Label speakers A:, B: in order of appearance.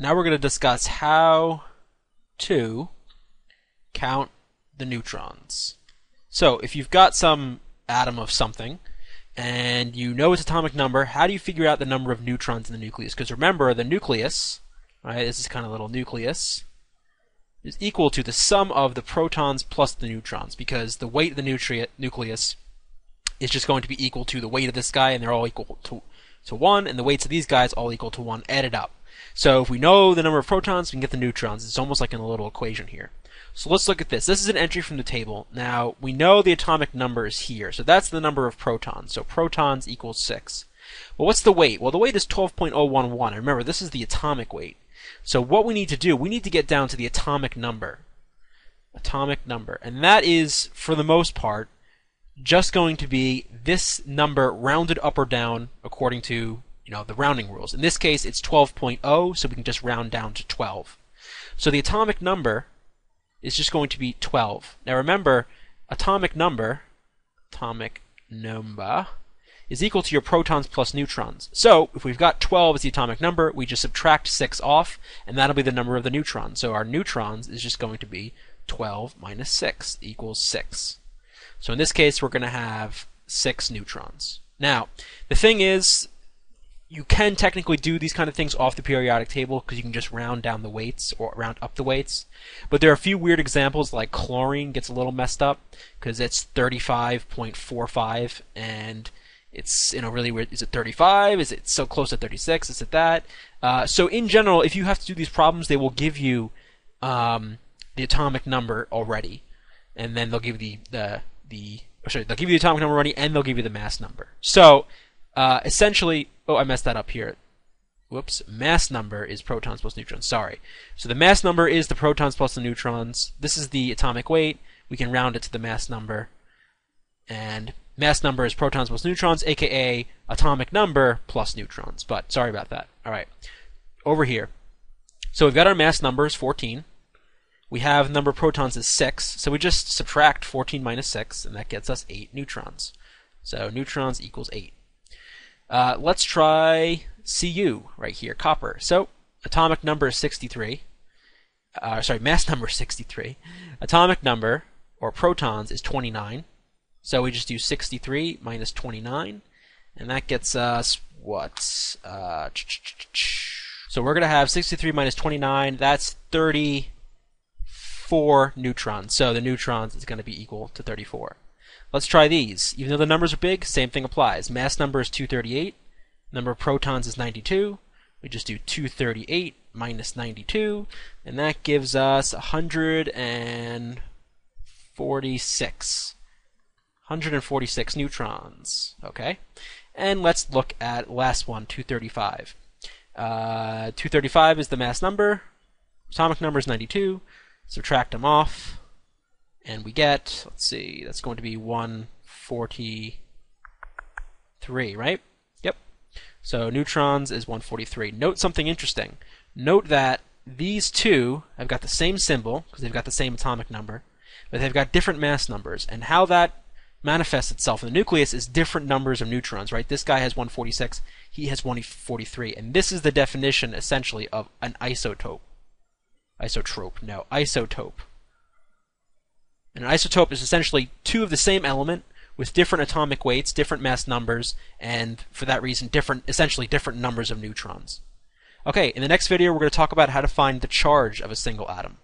A: Now we're going to discuss how to count the neutrons. So, if you've got some atom of something, and you know its atomic number, how do you figure out the number of neutrons in the nucleus? Because remember, the nucleus, right, this is kind of a little nucleus, is equal to the sum of the protons plus the neutrons, because the weight of the nutri- nucleus is just going to be equal to the weight of this guy, and they're all equal to, to 1, and the weights of these guys all equal to 1 added up. So if we know the number of protons, we can get the neutrons. It's almost like in a little equation here. So let's look at this. This is an entry from the table. Now, we know the atomic number is here. So that's the number of protons. So protons equals 6. Well, what's the weight? Well, the weight is 12.011. Remember, this is the atomic weight. So what we need to do, we need to get down to the atomic number. Atomic number. And that is, for the most part, just going to be this number rounded up or down according to you know the rounding rules. In this case, it's 12.0, so we can just round down to 12. So the atomic number is just going to be 12. Now remember, atomic number, atomic number, is equal to your protons plus neutrons. So if we've got 12 as the atomic number, we just subtract 6 off, and that'll be the number of the neutrons. So our neutrons is just going to be 12 minus 6 equals 6. So in this case, we're going to have 6 neutrons. Now, the thing is, you can technically do these kind of things off the periodic table because you can just round down the weights or round up the weights. But there are a few weird examples like chlorine gets a little messed up because it's 35.45 and it's you know really weird. Is it 35? Is it so close to 36? Is it that? Uh, so in general, if you have to do these problems, they will give you um, the atomic number already, and then they'll give you the the the oh, sorry, they'll give you the atomic number already, and they'll give you the mass number. So uh, essentially, oh, I messed that up here. Whoops. Mass number is protons plus neutrons. Sorry. So the mass number is the protons plus the neutrons. This is the atomic weight. We can round it to the mass number. And mass number is protons plus neutrons, aka atomic number plus neutrons. But sorry about that. All right. Over here. So we've got our mass number is 14. We have number of protons is 6. So we just subtract 14 minus 6, and that gets us 8 neutrons. So neutrons equals 8. Uh, let's try Cu right here, copper. So atomic number is 63. Uh, sorry, mass number is 63. Atomic number, or protons, is 29. So we just do 63 minus 29, and that gets us what? Uh, so we're going to have 63 minus 29. That's 34 neutrons. So the neutrons is going to be equal to 34. Let's try these. Even though the numbers are big, same thing applies. Mass number is 238. Number of protons is 92. We just do 238 minus 92, and that gives us 146. 146 neutrons. Okay? And let's look at last one, 235. Uh, 235 is the mass number. Atomic number is 92. Subtract them off and we get, let's see, that's going to be 143, right? Yep. So neutrons is 143. Note something interesting. Note that these two have got the same symbol, because they've got the same atomic number, but they've got different mass numbers. And how that manifests itself in the nucleus is different numbers of neutrons, right? This guy has 146, he has 143. And this is the definition, essentially, of an isotope. Isotrope, no, isotope. And an isotope is essentially two of the same element with different atomic weights, different mass numbers, and for that reason, different, essentially different numbers of neutrons. Okay, in the next video, we're going to talk about how to find the charge of a single atom.